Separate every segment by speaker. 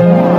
Speaker 1: Bye.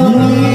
Speaker 1: Amen.